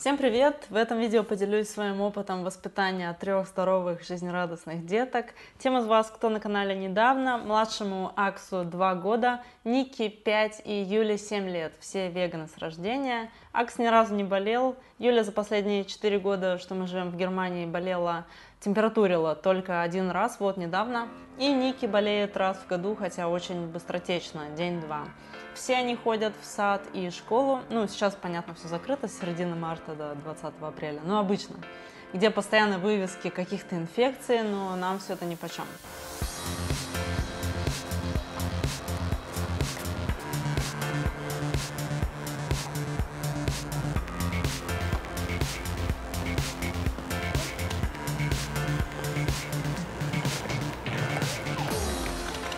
Всем привет! В этом видео поделюсь своим опытом воспитания трех здоровых, жизнерадостных деток. Тем из вас, кто на канале недавно, младшему Аксу 2 года, Ники 5 и Юле 7 лет. Все веганы с рождения. Акс ни разу не болел. Юля за последние 4 года, что мы живем в Германии, болела, температурила только один раз, вот недавно. И Ники болеет раз в году, хотя очень быстротечно, день-два. Все они ходят в сад и школу. Ну, сейчас, понятно, все закрыто с середины марта до 20 апреля. Ну, обычно. Где постоянно вывески каких-то инфекций, но нам все это ни по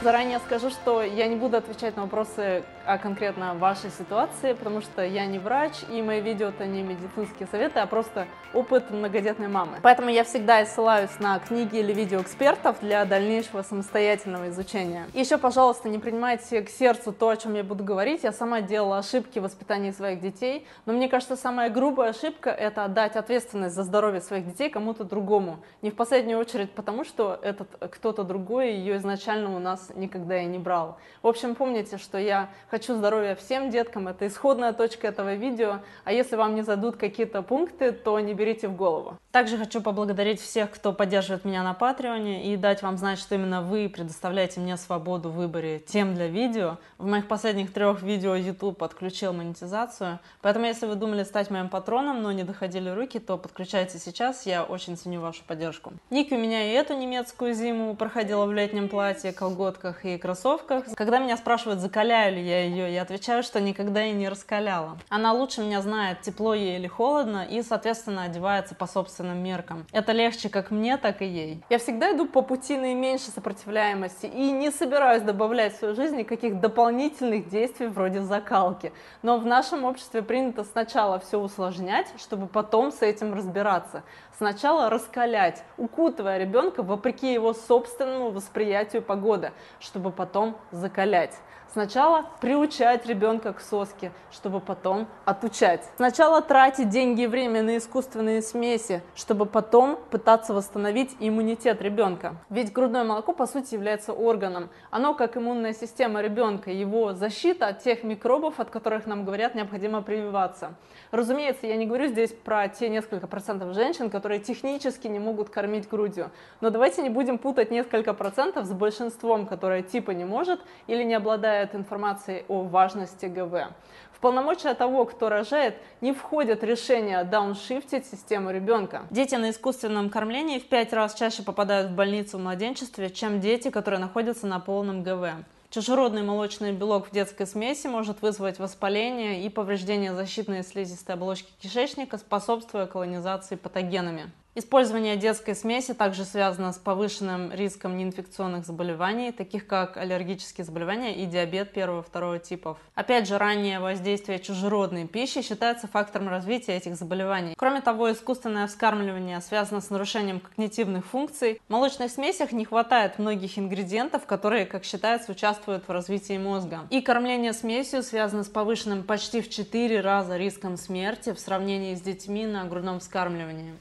Заранее скажу, что я не буду отвечать на вопросы о конкретно вашей ситуации, потому что я не врач, и мои видео это не медицинские советы, а просто опыт многодетной мамы. Поэтому я всегда ссылаюсь на книги или видео экспертов для дальнейшего самостоятельного изучения. И еще, пожалуйста, не принимайте к сердцу то, о чем я буду говорить. Я сама делала ошибки в воспитании своих детей, но мне кажется, самая грубая ошибка – это отдать ответственность за здоровье своих детей кому-то другому. Не в последнюю очередь потому, что этот кто-то другой ее изначально у нас никогда и не брал. В общем, помните, что я хочу здоровья всем деткам, это исходная точка этого видео, а если вам не зададут какие-то пункты, то не берите в голову. Также хочу поблагодарить всех, кто поддерживает меня на Патреоне и дать вам знать, что именно вы предоставляете мне свободу в выборе тем для видео. В моих последних трех видео YouTube подключил монетизацию, поэтому если вы думали стать моим патроном, но не доходили руки, то подключайте сейчас, я очень ценю вашу поддержку. Ники у меня и эту немецкую зиму проходила в летнем платье, колготках, шортиках и кроссовках. Когда меня спрашивают, закаляю ли я ее, я отвечаю, что никогда и не раскаляла. Она лучше меня знает, тепло ей или холодно, и, соответственно, одевается по собственным меркам. Это легче как мне, так и ей. Я всегда иду по пути наименьшей сопротивляемости и не собираюсь добавлять в свою жизнь никаких дополнительных действий вроде закалки. Но в нашем обществе принято сначала все усложнять, чтобы потом с этим разбираться. Сначала раскалять, укутывая ребенка вопреки его собственному восприятию погоды, чтобы потом закалять. Сначала приучать ребенка к соске, чтобы потом отучать. Сначала тратить деньги и время на искусственные смеси, чтобы потом пытаться восстановить иммунитет ребенка. Ведь грудное молоко по сути является органом. Оно как иммунная система ребенка, его защита от тех микробов, от которых нам говорят необходимо прививаться. Разумеется, я не говорю здесь про те несколько процентов женщин, которые технически не могут кормить грудью. Но давайте не будем путать несколько процентов с большинством, которое типа не может или не обладает обладает информацией о важности ГВ. В полномочия того, кто рожает, не входит решение дауншифтить систему ребенка. Дети на искусственном кормлении в пять раз чаще попадают в больницу в младенчестве, чем дети, которые находятся на полном ГВ. Чужеродный молочный белок в детской смеси может вызвать воспаление и повреждение защитной слизистой оболочки кишечника, способствуя колонизации патогенами. Использование детской смеси также связано с повышенным риском неинфекционных заболеваний, таких как аллергические заболевания и диабет первого-второго типов. Опять же, раннее воздействие чужеродной пищи считается фактором развития этих заболеваний. Кроме того, искусственное вскармливание связано с нарушением когнитивных функций. В молочных смесях не хватает многих ингредиентов, которые, как считается, участвуют в развитии мозга. И кормление смесью связано с повышенным почти в 4 раза риском смерти в сравнении с детьми на грудном вскармливании.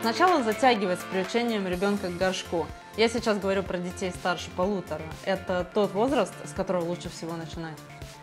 Сначала затягивать с приучением ребенка к горшку. Я сейчас говорю про детей старше полутора. Это тот возраст, с которого лучше всего начинать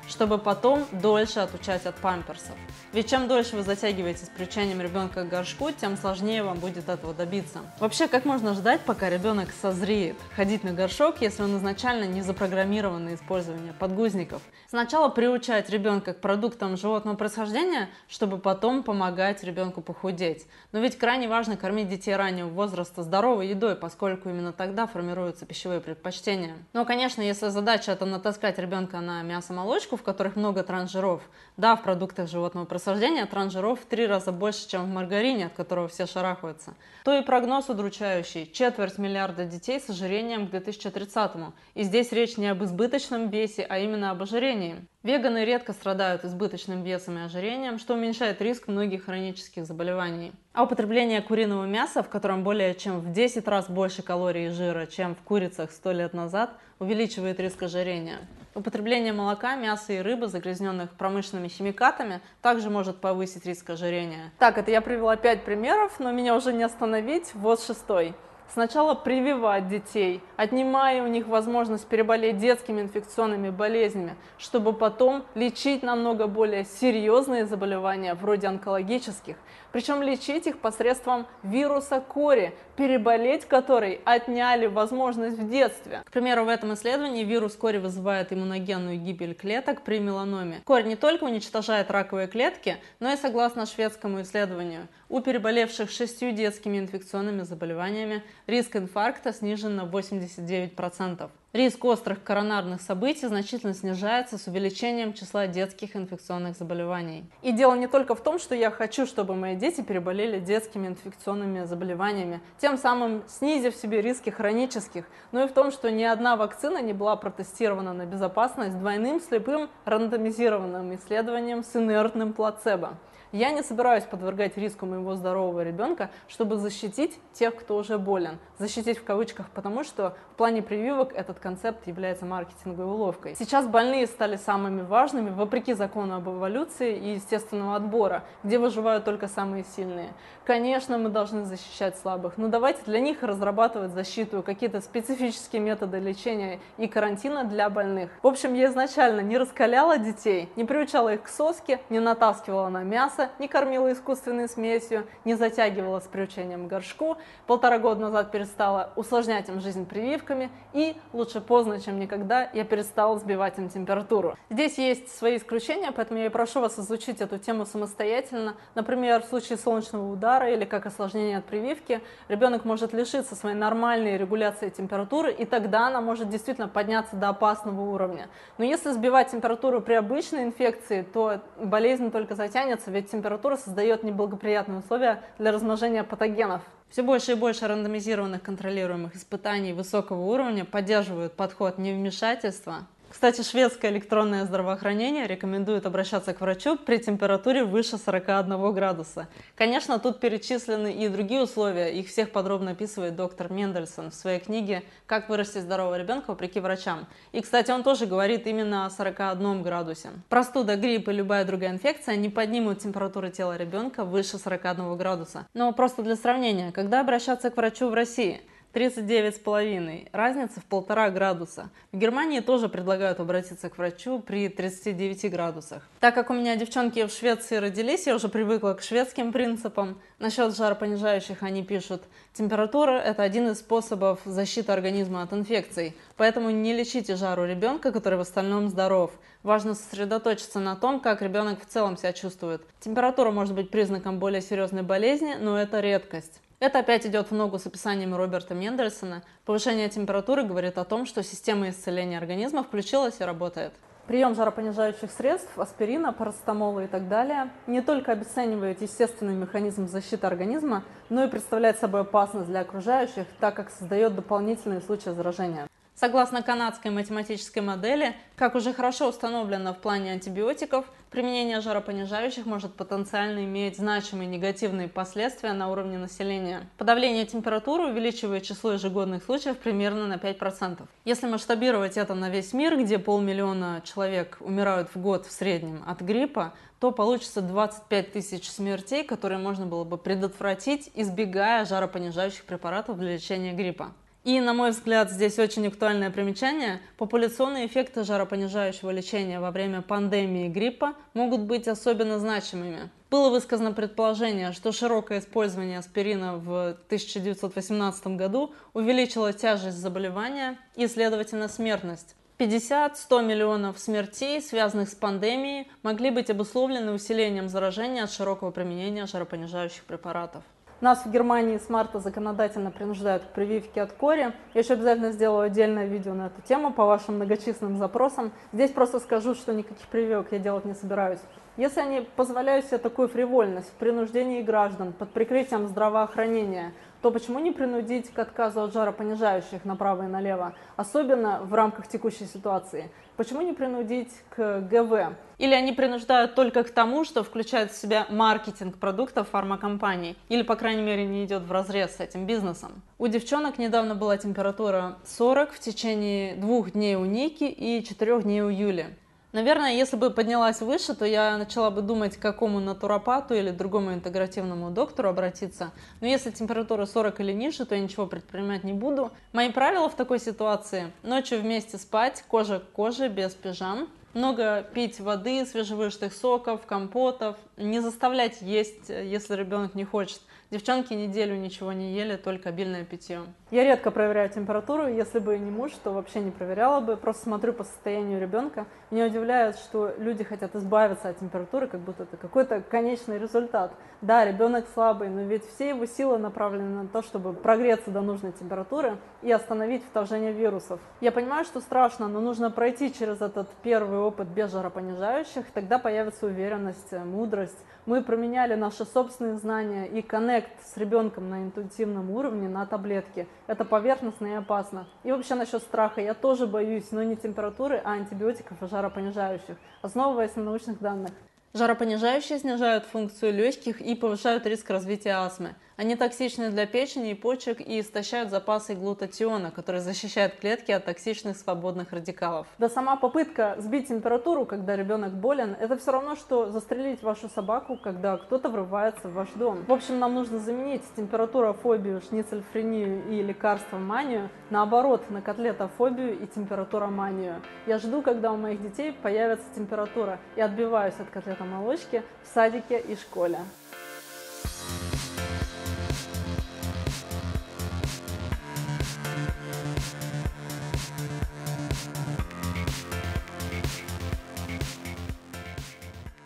чтобы потом дольше отучать от памперсов. Ведь чем дольше вы затягиваете с приучением ребенка к горшку, тем сложнее вам будет этого добиться. Вообще, как можно ждать, пока ребенок созреет ходить на горшок, если он изначально не запрограммирован на использование подгузников? Сначала приучать ребенка к продуктам животного происхождения, чтобы потом помогать ребенку похудеть. Но ведь крайне важно кормить детей раннего возраста здоровой едой, поскольку именно тогда формируются пищевые предпочтения. Но, конечно, если задача это натаскать ребенка на мясо-молочку в которых много трансжиров. Да, в продуктах животного происхождения трансжиров в три раза больше, чем в маргарине, от которого все шарахаются. То и прогноз удручающий. Четверть миллиарда детей с ожирением к 2030 му И здесь речь не об избыточном весе, а именно об ожирении. Веганы редко страдают избыточным весом и ожирением, что уменьшает риск многих хронических заболеваний. А употребление куриного мяса, в котором более чем в 10 раз больше калорий и жира, чем в курицах 100 лет назад, увеличивает риск ожирения. Употребление молока, мяса и рыбы, загрязненных промышленными химикатами, также может повысить риск ожирения. Так, это я привела 5 примеров, но меня уже не остановить. Вот шестой сначала прививать детей, отнимая у них возможность переболеть детскими инфекционными болезнями, чтобы потом лечить намного более серьезные заболевания, вроде онкологических. Причем лечить их посредством вируса кори, переболеть который отняли возможность в детстве. К примеру, в этом исследовании вирус кори вызывает иммуногенную гибель клеток при меланоме. Корь не только уничтожает раковые клетки, но и, согласно шведскому исследованию, у переболевших шестью детскими инфекционными заболеваниями риск инфаркта снижен на 89%. Риск острых коронарных событий значительно снижается с увеличением числа детских инфекционных заболеваний. И дело не только в том, что я хочу, чтобы мои дети переболели детскими инфекционными заболеваниями, тем самым снизив себе риски хронических, но и в том, что ни одна вакцина не была протестирована на безопасность двойным слепым рандомизированным исследованием с инертным плацебо. Я не собираюсь подвергать риску моего здорового ребенка, чтобы защитить тех, кто уже болен. Защитить в кавычках, потому что в плане прививок этот концепт является маркетинговой уловкой. Сейчас больные стали самыми важными, вопреки закону об эволюции и естественного отбора, где выживают только самые сильные. Конечно, мы должны защищать слабых, но давайте для них разрабатывать защиту, какие-то специфические методы лечения и карантина для больных. В общем, я изначально не раскаляла детей, не приучала их к соске, не натаскивала на мясо, мяса, не кормила искусственной смесью, не затягивала с приучением горшку, полтора года назад перестала усложнять им жизнь прививками и, лучше поздно, чем никогда, я перестала сбивать им температуру. Здесь есть свои исключения, поэтому я и прошу вас изучить эту тему самостоятельно. Например, в случае солнечного удара или как осложнение от прививки, ребенок может лишиться своей нормальной регуляции температуры, и тогда она может действительно подняться до опасного уровня. Но если сбивать температуру при обычной инфекции, то болезнь только затянется, ведь температура создает неблагоприятные условия для размножения патогенов. Все больше и больше рандомизированных контролируемых испытаний высокого уровня поддерживают подход невмешательства, кстати, шведское электронное здравоохранение рекомендует обращаться к врачу при температуре выше 41 градуса. Конечно, тут перечислены и другие условия, их всех подробно описывает доктор Мендельсон в своей книге «Как вырастить здорового ребенка вопреки врачам». И, кстати, он тоже говорит именно о 41 градусе. Простуда, грипп и любая другая инфекция не поднимут температуру тела ребенка выше 41 градуса. Но просто для сравнения, когда обращаться к врачу в России – 39,5. Разница в полтора градуса. В Германии тоже предлагают обратиться к врачу при 39 градусах. Так как у меня девчонки в Швеции родились, я уже привыкла к шведским принципам. Насчет жаропонижающих они пишут, температура – это один из способов защиты организма от инфекций. Поэтому не лечите жару ребенка, который в остальном здоров. Важно сосредоточиться на том, как ребенок в целом себя чувствует. Температура может быть признаком более серьезной болезни, но это редкость. Это опять идет в ногу с описанием Роберта Мендельсона. Повышение температуры говорит о том, что система исцеления организма включилась и работает. Прием жаропонижающих средств, аспирина, парацетамола и так далее не только обесценивает естественный механизм защиты организма, но и представляет собой опасность для окружающих, так как создает дополнительные случаи заражения. Согласно канадской математической модели, как уже хорошо установлено в плане антибиотиков, применение жаропонижающих может потенциально иметь значимые негативные последствия на уровне населения. Подавление температуры увеличивает число ежегодных случаев примерно на 5%. Если масштабировать это на весь мир, где полмиллиона человек умирают в год в среднем от гриппа, то получится 25 тысяч смертей, которые можно было бы предотвратить, избегая жаропонижающих препаратов для лечения гриппа. И, на мой взгляд, здесь очень актуальное примечание. Популяционные эффекты жаропонижающего лечения во время пандемии гриппа могут быть особенно значимыми. Было высказано предположение, что широкое использование аспирина в 1918 году увеличило тяжесть заболевания и, следовательно, смертность. 50-100 миллионов смертей, связанных с пандемией, могли быть обусловлены усилением заражения от широкого применения жаропонижающих препаратов. Нас в Германии с марта законодательно принуждают к прививке от кори. Я еще обязательно сделаю отдельное видео на эту тему по вашим многочисленным запросам. Здесь просто скажу, что никаких прививок я делать не собираюсь. Если они позволяют себе такую фривольность в принуждении граждан под прикрытием здравоохранения, то почему не принудить к отказу от жаропонижающих направо и налево, особенно в рамках текущей ситуации? Почему не принудить к ГВ? Или они принуждают только к тому, что включает в себя маркетинг продуктов фармакомпаний, или, по крайней мере, не идет в разрез с этим бизнесом. У девчонок недавно была температура 40 в течение двух дней у Ники и четырех дней у Юли. Наверное, если бы поднялась выше, то я начала бы думать, к какому натуропату или другому интегративному доктору обратиться. Но если температура 40 или ниже, то я ничего предпринимать не буду. Мои правила в такой ситуации – ночью вместе спать, кожа к коже, без пижам, много пить воды, свежевыжатых соков, компотов, не заставлять есть, если ребенок не хочет. Девчонки неделю ничего не ели, только обильное питье. Я редко проверяю температуру, если бы не муж, то вообще не проверяла бы, просто смотрю по состоянию ребенка. Меня удивляет, что люди хотят избавиться от температуры, как будто это какой-то конечный результат. Да, ребенок слабый, но ведь все его силы направлены на то, чтобы прогреться до нужной температуры и остановить вторжение вирусов. Я понимаю, что страшно, но нужно пройти через этот первый опыт без жаропонижающих, тогда появится уверенность, мудрость. Мы променяли наши собственные знания и коннект с ребенком на интуитивном уровне на таблетки. Это поверхностно и опасно. И вообще насчет страха. Я тоже боюсь, но не температуры, а антибиотиков и жаропонижающих, основываясь на научных данных. Жаропонижающие снижают функцию легких и повышают риск развития астмы. Они токсичны для печени и почек и истощают запасы глутатиона, который защищает клетки от токсичных свободных радикалов. Да сама попытка сбить температуру, когда ребенок болен, это все равно, что застрелить вашу собаку, когда кто-то врывается в ваш дом. В общем, нам нужно заменить температурофобию, шницельфрению и лекарство манию, наоборот, на котлетофобию и температуроманию. Я жду, когда у моих детей появится температура и отбиваюсь от котлета молочки в садике и школе.